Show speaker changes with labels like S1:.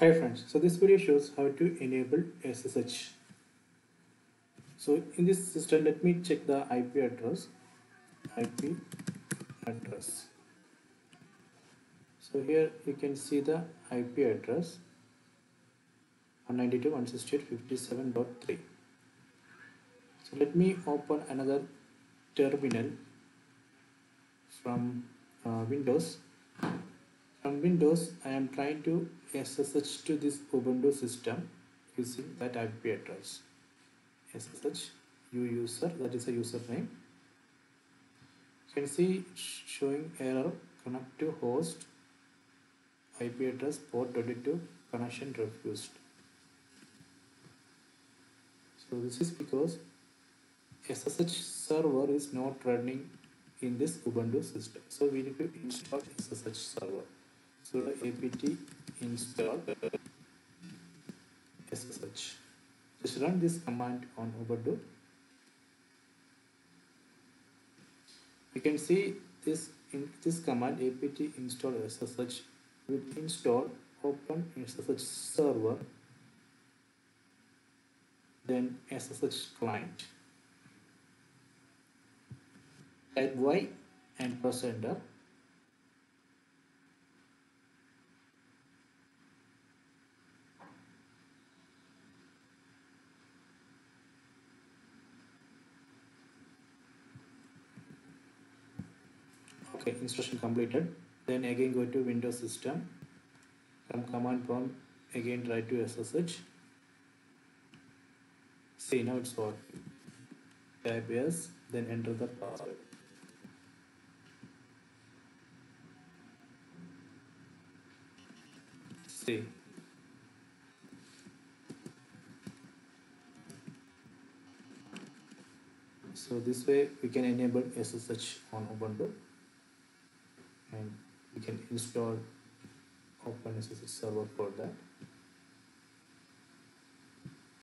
S1: Hi friends, so this video shows how to enable SSH. So in this system, let me check the IP address. IP address. So here you can see the IP address 192.168.57.3. So let me open another terminal from uh, Windows from Windows, I am trying to SSH to this Ubuntu system using that IP address. SSH user, that is a username. You can see showing error connect to host IP address port 22 connection refused. So this is because SSH server is not running in this Ubuntu system. So we need to install SSH server so apt install uh, ssh just run this command on ubuntu. You can see this in this command apt install ssh will install open ssh server then ssh client type y and press enter okay instruction completed. Then again go to windows system. From command prompt again try to ssh see now it's working type yes then enter the password. See. So this way we can enable ssh on ubuntu and we can install OpenSSH server for that